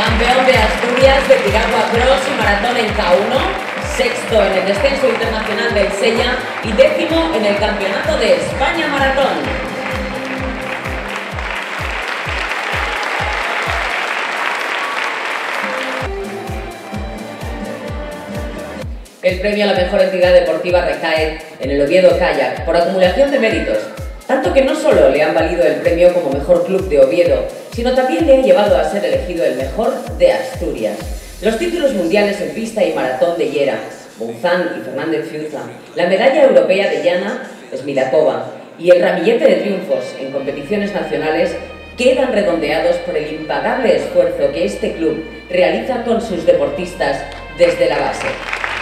Asturias de Piragua Cross y Maratón en K1, sexto en el descenso internacional del Sella y décimo en el Campeonato de España Maratón. El premio a la mejor entidad deportiva recae en el Oviedo Kayak por acumulación de méritos, tanto que no solo le han valido el premio como mejor club de Oviedo, sino también le ha llevado a ser elegido el mejor de Asturias. Los títulos mundiales en pista y maratón de Yera, Bonzán y Fernández Fiuza, la medalla europea de Llana, Smilakova, y el ramillete de triunfos en competiciones nacionales quedan redondeados por el impagable esfuerzo que este club realiza con sus deportistas desde la base.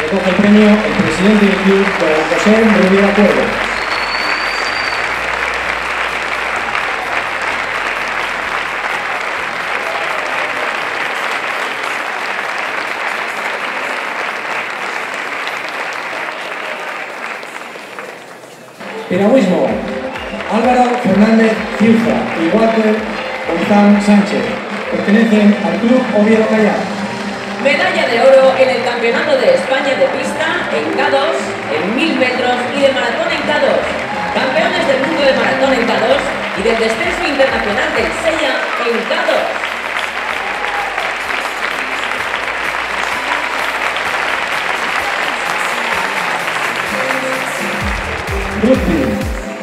Recoge el premio el presidente del club, José Rivera Cuervo. Piragüismo, Álvaro Fernández Ciuza y Walter González Sánchez pertenecen al Club Oviedo Callar. Medalla de oro en el Campeonato de España de pista en K2, en 1000 metros y de maratón en K2. Campeones del mundo de maratón en K2 y del descenso internacional del Sella en K2.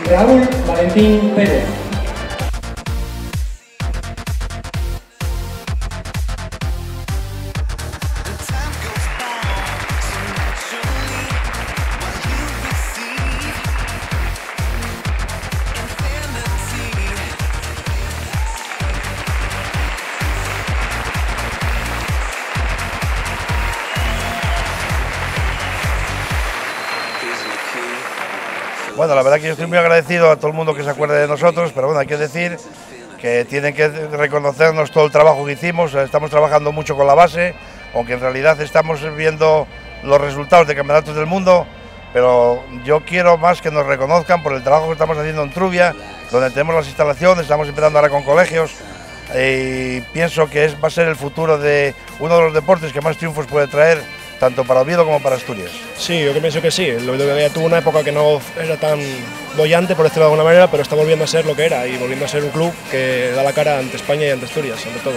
Raúl Valentín Pérez. Bueno, la verdad que yo estoy muy agradecido a todo el mundo que se acuerde de nosotros, pero bueno, hay que decir que tienen que reconocernos todo el trabajo que hicimos, estamos trabajando mucho con la base, aunque en realidad estamos viendo los resultados de campeonatos del mundo, pero yo quiero más que nos reconozcan por el trabajo que estamos haciendo en Trubia, donde tenemos las instalaciones, estamos empezando ahora con colegios, y pienso que es, va a ser el futuro de uno de los deportes que más triunfos puede traer tanto para Oviedo como para Asturias. Sí, yo pienso que sí. El Oviedo ya tuvo una época que no era tan bollante, por decirlo de alguna manera, pero está volviendo a ser lo que era y volviendo a ser un club que da la cara ante España y ante Asturias, sobre todo.